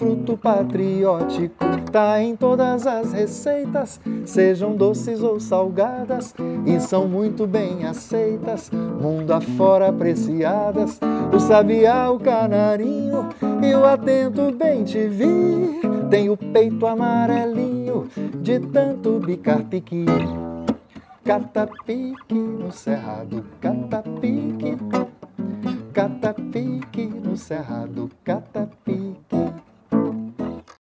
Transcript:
fruto patriótico tá em todas as receitas, sejam doces ou salgadas, e são muito bem aceitas, mundo afora apreciadas. O sabiá, o canarinho e o atento bem te vi, tem o peito amarelinho de tanto bicar piqui. Catapique no cerrado, catapique, catapique no cerrado, catapique.